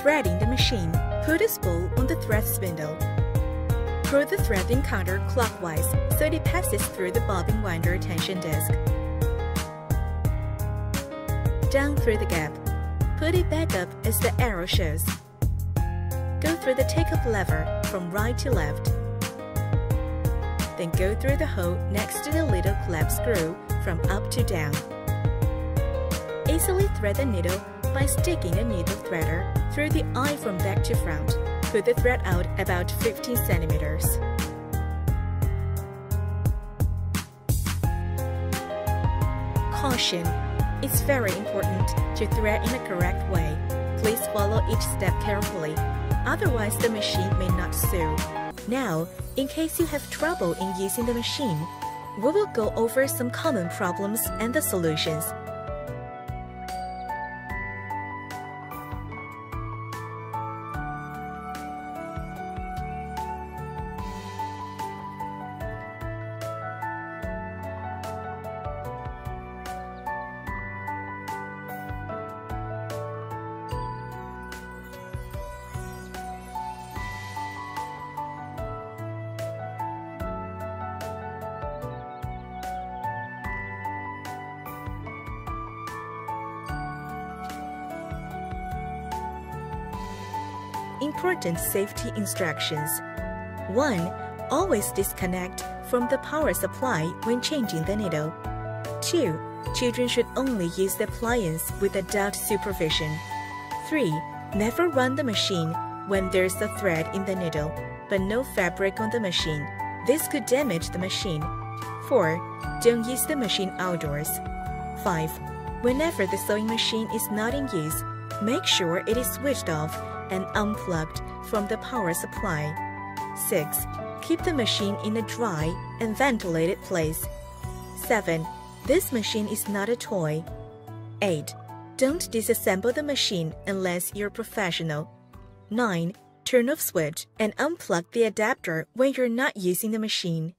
threading the machine, put a spool on the thread spindle. Pull the threading counter clockwise so it passes through the bobbin winder tension disc. Down through the gap. Put it back up as the arrow shows. Go through the take-up lever from right to left. Then go through the hole next to the little clamp screw from up to down. Easily thread the needle by sticking a needle threader through the eye from back to front. Put the thread out about 15 centimeters. Caution! It's very important to thread in a correct way. Please follow each step carefully, otherwise the machine may not sew. Now, in case you have trouble in using the machine, we will go over some common problems and the solutions. Important safety instructions 1. Always disconnect from the power supply when changing the needle. 2. Children should only use the appliance with adult supervision. 3. Never run the machine when there's a thread in the needle, but no fabric on the machine. This could damage the machine. 4. Don't use the machine outdoors. 5. Whenever the sewing machine is not in use, make sure it is switched off and unplugged from the power supply. 6. Keep the machine in a dry and ventilated place. 7. This machine is not a toy. 8. Don't disassemble the machine unless you're professional. 9. Turn off switch and unplug the adapter when you're not using the machine.